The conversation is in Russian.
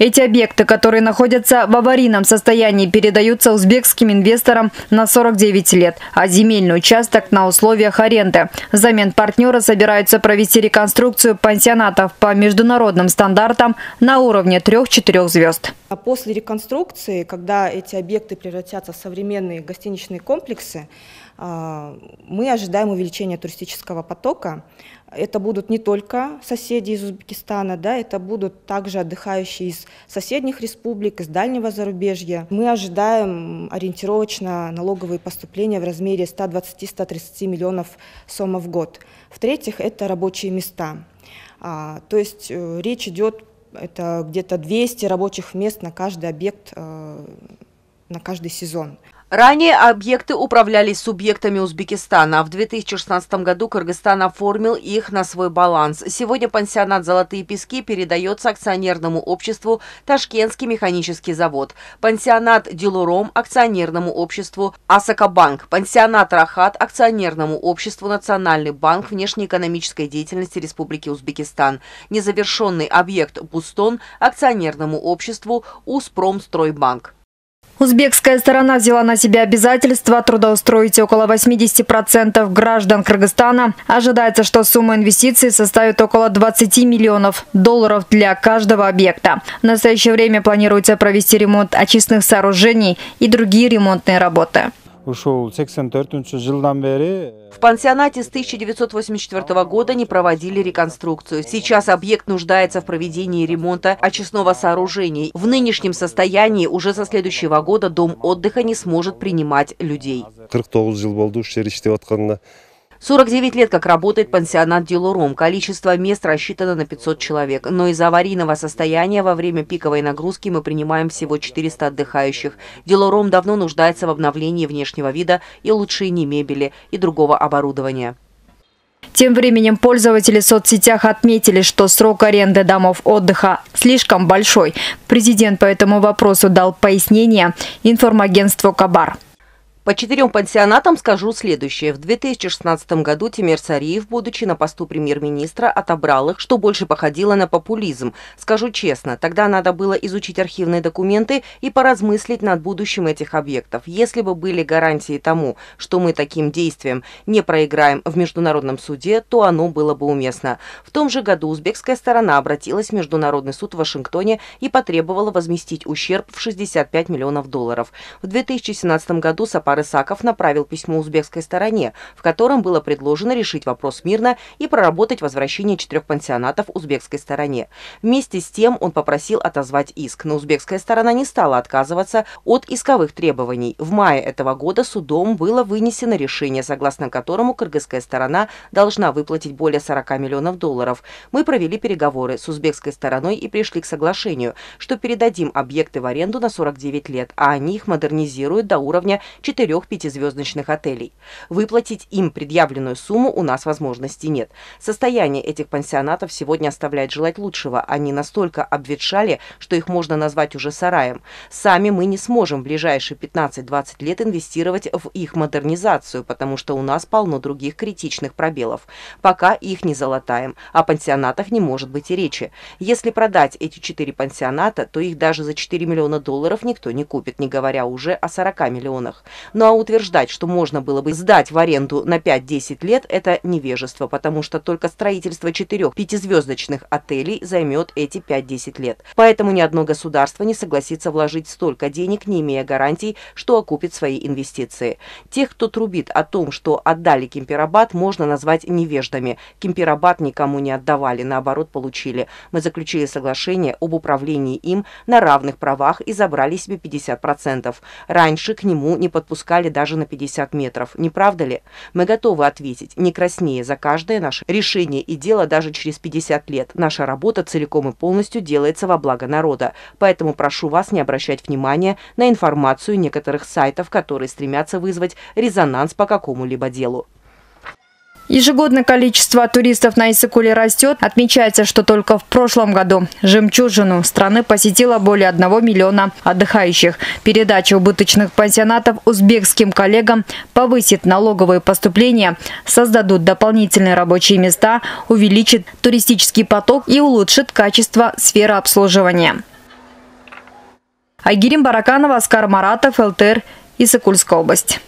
Эти объекты, которые находятся в аварийном состоянии, передаются узбекским инвесторам на 49 лет, а земельный участок на условиях аренды. Взамен партнеры собираются провести реконструкцию пансионатов по международным стандартам на уровне 3-4 звезд. А после реконструкции, когда эти объекты превратятся в современные гостиничные комплексы, мы ожидаем увеличения туристического потока. Это будут не только соседи из Узбекистана, да, это будут также отдыхающие из соседних республик, из дальнего зарубежья. Мы ожидаем ориентировочно налоговые поступления в размере 120-130 миллионов сомов в год. В-третьих, это рабочие места. А, то есть э, речь идет это где-то 200 рабочих мест на каждый объект, э, на каждый сезон. Ранее объекты управлялись субъектами Узбекистана, а в 2016 году Кыргызстан оформил их на свой баланс. Сегодня пансионат «Золотые пески» передается акционерному обществу «Ташкентский механический завод», пансионат «Дилуром» акционерному обществу «Асакабанк», пансионат «Рахат» акционерному обществу «Национальный банк внешнеэкономической деятельности Республики Узбекистан», незавершенный объект «Бустон» акционерному обществу «Успромстройбанк». Узбекская сторона взяла на себя обязательство трудоустроить около 80% граждан Кыргызстана. Ожидается, что сумма инвестиций составит около 20 миллионов долларов для каждого объекта. В настоящее время планируется провести ремонт очистных сооружений и другие ремонтные работы ушел 84 жылдан бери в пансионате с 1984 года не проводили реконструкцию. Сейчас объект нуждается в проведении ремонта очистного сооружения. В нынешнем состоянии уже со следующего года дом отдыха не сможет принимать людей. 49 жыл болды ушул жер иштеп атканына 49 лет как работает пансионат «Дилуром». Количество мест рассчитано на 500 человек. Но из-за аварийного состояния во время пиковой нагрузки мы принимаем всего 400 отдыхающих. «Дилуром» давно нуждается в обновлении внешнего вида и улучшении мебели и другого оборудования. Тем временем пользователи в соцсетях отметили, что срок аренды домов отдыха слишком большой. Президент по этому вопросу дал пояснение информагентству «Кабар». По четырем пансионатам скажу следующее. В 2016 году Тимир Сариев, будучи на посту премьер-министра, отобрал их, что больше походило на популизм. Скажу честно, тогда надо было изучить архивные документы и поразмыслить над будущим этих объектов. Если бы были гарантии тому, что мы таким действием не проиграем в международном суде, то оно было бы уместно. В том же году узбекская сторона обратилась в Международный суд в Вашингтоне и потребовала возместить ущерб в 65 миллионов долларов. В 2017 году Сапар Сапар Исаков направил письмо узбекской стороне, в котором было предложено решить вопрос мирно и проработать возвращение четырех пансионатов узбекской стороне. Вместе с тем он попросил отозвать иск, но узбекская сторона не стала отказываться от исковых требований. В мае этого года судом было вынесено решение, согласно которому кыргызская сторона должна выплатить более 40 миллионов долларов. Мы провели переговоры с узбекской стороной и пришли к соглашению, что передадим объекты в аренду на 49 лет, а они их модернизируют до уровня 4 четырех пятизвездочных отелей. Выплатить им предъявленную сумму у нас возможности нет. Состояние этих пансионатов сегодня оставляет желать лучшего. Они настолько обветшали, что их можно назвать уже сараем. Сами мы не сможем в ближайшие 15-20 лет инвестировать в их модернизацию, потому что у нас полно других критичных пробелов. Пока их не залатаем, о пансионатах не может быть и речи. Если продать эти четыре пансионата, то их даже за 4 миллиона долларов никто не купит, не говоря уже о 40 миллионах. Ну а утверждать, что можно было бы сдать в аренду на 5-10 лет, это невежество, потому что только строительство четырех пятизвездочных отелей займет эти 5-10 лет. Поэтому ни одно государство не согласится вложить столько денег, не имея гарантий, что окупит свои инвестиции. Тех, кто трубит о том, что отдали Кемпирабад, можно назвать невеждами. Кемпирабад никому не отдавали, наоборот получили. Мы заключили соглашение об управлении им на равных правах и забрали себе 50%. Раньше к нему не подпускали спускали даже на 50 метров. Не правда ли? Мы готовы ответить, не краснее, за каждое наше решение и дело даже через 50 лет. Наша работа целиком и полностью делается во благо народа. Поэтому прошу вас не обращать внимания на информацию некоторых сайтов, которые стремятся вызвать резонанс по какому-либо делу. Ежегодное количество туристов на Иссыкуле растет. Отмечается, что только в прошлом году жемчужину страны посетило более 1 миллиона отдыхающих. Передача убыточных пансионатов узбекским коллегам повысит налоговые поступления, создадут дополнительные рабочие места, увеличит туристический поток и улучшит качество сферы обслуживания. Айгерим Бараканова, Оскар Маратов, ЛТР, Исыкульская область.